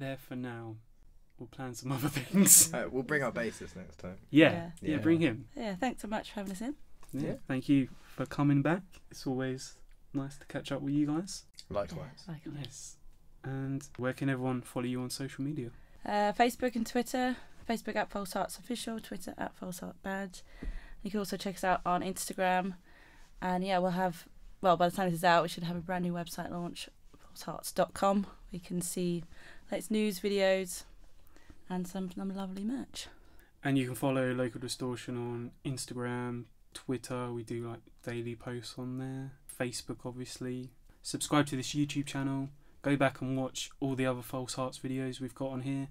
There for now. We'll plan some other things. Uh, we'll bring our bassist next time. Yeah, Yeah. yeah, Yeah. bring him. Yeah, thanks so much for having us in. Yeah. Yeah. Thank you for coming back. It's always nice to catch up with you guys. Likewise. Yeah, like- Yes. And where can everyone follow you on social media? Uh, Facebook and Twitter. Facebook at False Hearts Official, Twitter at False Art Badge. You can also check us out on Instagram. And yeah, we'll have, well, by the time this is out, we should have a brand new website launch, falsehearts.com. We can see latest news, videos, and some, some lovely merch. And you can follow Local Distortion on Instagram, Twitter. We do like daily posts on there. Facebook, obviously. Subscribe to this YouTube channel. Go back and watch all the other False Hearts videos we've got on here.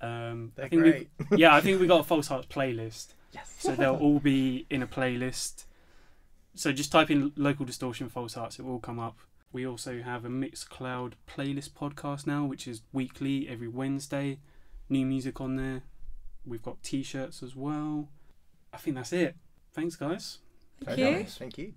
Um, They're I think we've- great. yeah, I think we got a False Hearts playlist. Yes. So they'll all be in a playlist. So just type in local distortion false hearts, it will come up. We also have a Mixcloud playlist podcast now, which is weekly every Wednesday. New music on there. We've got t-shirts as well. I think that's it. Thanks, guys. Thank Okay, you. Thank you.